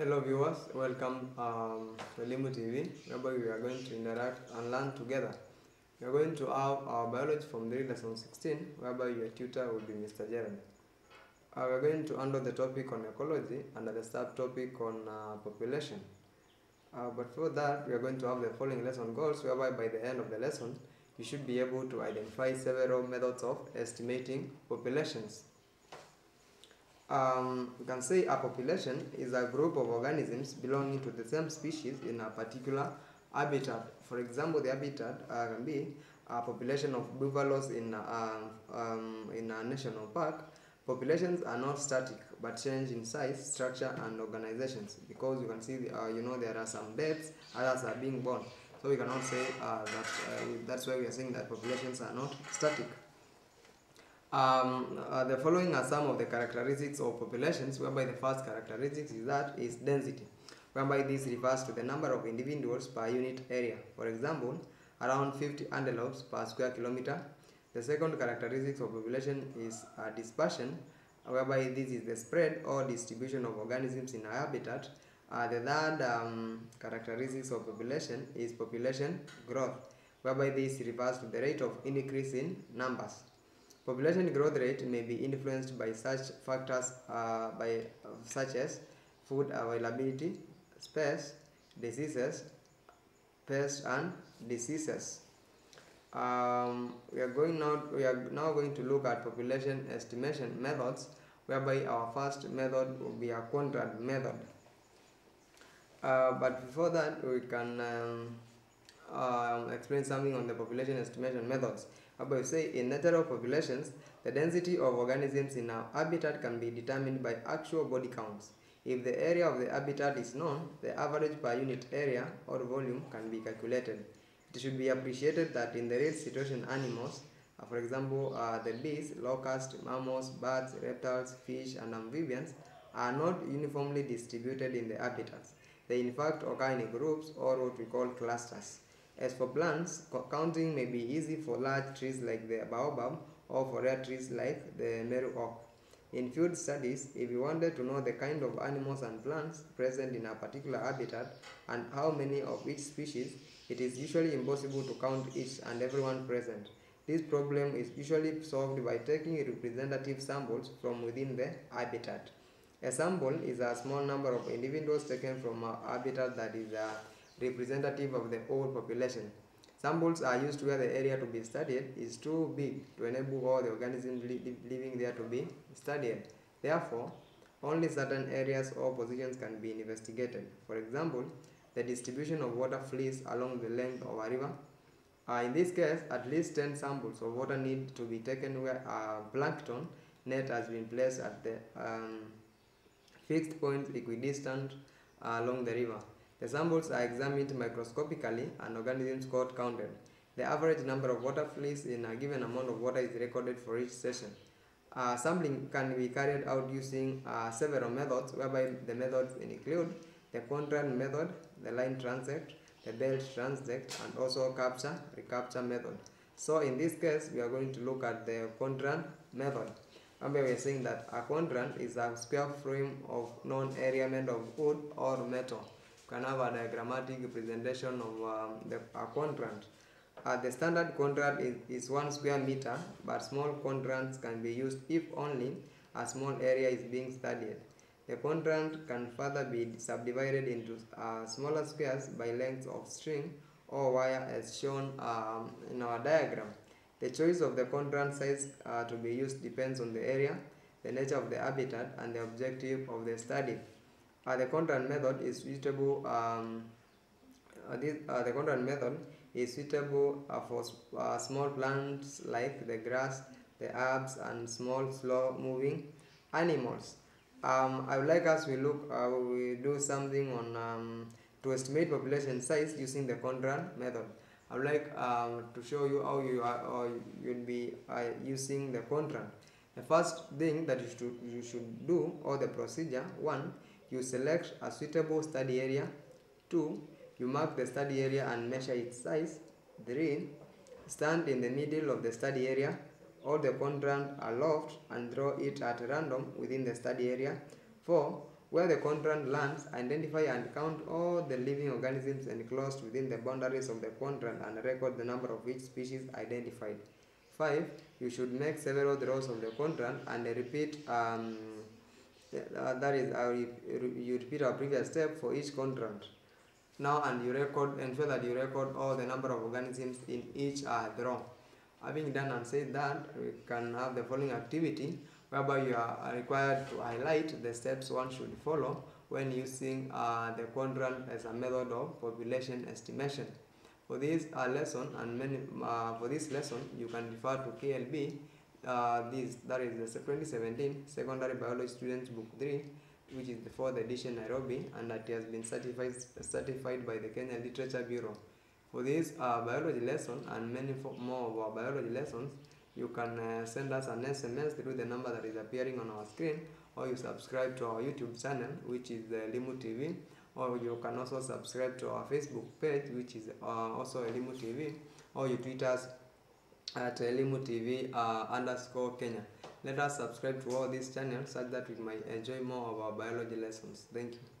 Hello viewers, welcome um, to Elimu TV, whereby we are going to interact and learn together. We are going to have our biology from the lesson 16, whereby your tutor will be Mr. Jeremy. Uh, we are going to handle the topic on ecology and the subtopic on uh, population. Uh, but for that, we are going to have the following lesson goals, whereby by the end of the lesson, you should be able to identify several methods of estimating populations. Um, we can say a population is a group of organisms belonging to the same species in a particular habitat. For example, the habitat uh, can be a population of buffaloes in a, um, in a national park. Populations are not static but change in size, structure, and organizations because you can see, uh, you know, there are some deaths, others are being born. So we cannot say uh, that. Uh, that's why we are saying that populations are not static. Um, uh, the following are some of the characteristics of populations, whereby the first characteristic is that is density, whereby this refers to the number of individuals per unit area. For example, around 50 antelopes per square kilometer. The second characteristic of population is uh, dispersion, whereby this is the spread or distribution of organisms in a habitat. Uh, the third um, of population is population growth, whereby this refers to the rate of increase in numbers. Population growth rate may be influenced by such factors uh, by uh, such as food availability, space, diseases, pests and diseases. Um, we are going now. We are now going to look at population estimation methods, whereby our first method will be a quadrant method. Uh, but before that, we can um, uh, explain something on the population estimation methods. Above say in natural populations, the density of organisms in a habitat can be determined by actual body counts. If the area of the habitat is known, the average per unit area or volume can be calculated. It should be appreciated that in the real situation animals, uh, for example, uh, the bees, locusts, mammals, birds, reptiles, fish, and amphibians, are not uniformly distributed in the habitats. They in fact occur in groups or what we call clusters. As for plants, counting may be easy for large trees like the baobab or for rare trees like the meru oak. In field studies, if you wanted to know the kind of animals and plants present in a particular habitat and how many of each species, it is usually impossible to count each and every one present. This problem is usually solved by taking representative samples from within the habitat. A sample is a small number of individuals taken from a habitat that is a representative of the whole population. Samples are used where the area to be studied is too big to enable all the organisms li living there to be studied. Therefore, only certain areas or positions can be investigated. For example, the distribution of water fleas along the length of a river. Uh, in this case, at least 10 samples of water need to be taken where a plankton net has been placed at the um, fixed point equidistant along the river. The samples are examined microscopically and organisms got counted. The average number of water fleas in a given amount of water is recorded for each session. Uh, sampling can be carried out using uh, several methods, whereby the methods include the quadrant method, the line transect, the belt transect, and also capture recapture method. So in this case, we are going to look at the quadrant method. And we are saying that a quadrant is a square frame of known area made of wood or metal can have a diagrammatic representation of um, the, a quadrant. Uh, the standard quadrant is, is one square meter, but small quadrants can be used if only a small area is being studied. The quadrant can further be subdivided into uh, smaller squares by lengths of string or wire as shown um, in our diagram. The choice of the quadrant size uh, to be used depends on the area, the nature of the habitat, and the objective of the study. Uh, the quadrant method is suitable. Um, uh, this, uh, the quadrant method is suitable uh, for uh, small plants like the grass, the herbs, and small, slow-moving animals. Um, I would like us we look uh, we do something on um, to estimate population size using the quadrant method. I would like um, to show you how you are or you'll be using the quadrant. The first thing that you should you should do or the procedure one you select a suitable study area. 2. You mark the study area and measure its size. 3. Stand in the middle of the study area. Hold the quadrant aloft and draw it at random within the study area. 4. Where the quadrant lands, identify and count all the living organisms enclosed within the boundaries of the quadrant and record the number of each species identified. 5. You should make several draws of the quadrant and repeat um, uh, that is you repeat our previous step for each quadrant now and you record ensure that you record all the number of organisms in each uh, having done and said that we can have the following activity whereby you are required to highlight the steps one should follow when using uh, the quadrant as a method of population estimation. For this uh, lesson and many uh, for this lesson you can refer to klb uh, this that is the 2017 secondary biology students book 3 which is the fourth edition Nairobi and that has been certified certified by the Kenya Literature Bureau. For this uh, biology lesson and many more of our biology lessons, you can uh, send us an SMS through the number that is appearing on our screen or you subscribe to our YouTube channel which is the Elimu TV or you can also subscribe to our Facebook page which is uh, also Elimu TV or you tweet us at Elimu TV uh, underscore Kenya. Let us subscribe to all these channels such that we might enjoy more of our biology lessons. Thank you.